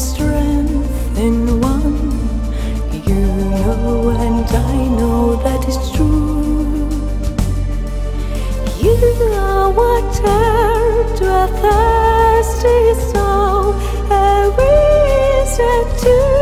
strength in one. You know and I know that is true. You are water to a thirsty soul, a reason to